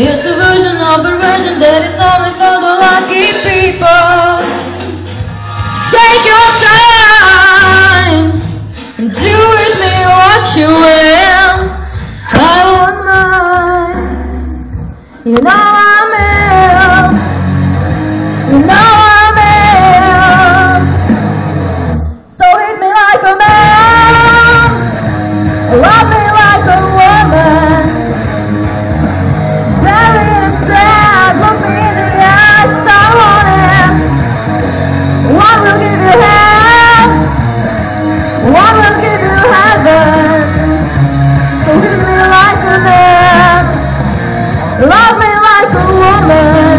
It's a version of a version that is only for the lucky people. Take your time and do with me what you will. I won't mind. You know I'm in. You know Give you hell. One give you heaven. So me like a man. Love me like a woman.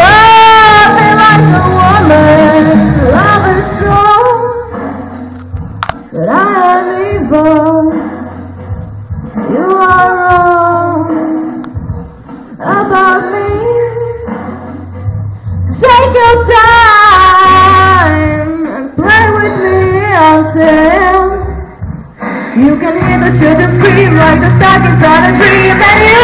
Love me like a woman. Love is strong, but I am evil. You are wrong about me. Take your time you can hear the children scream like the stockings on a dream then you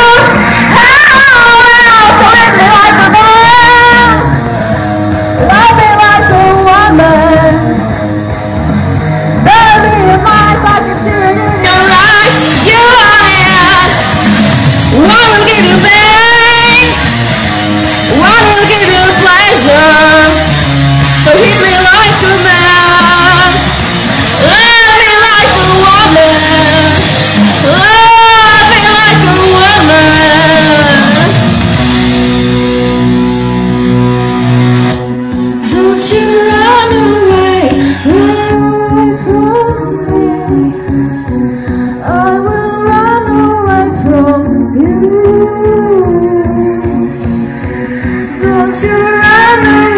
Mama.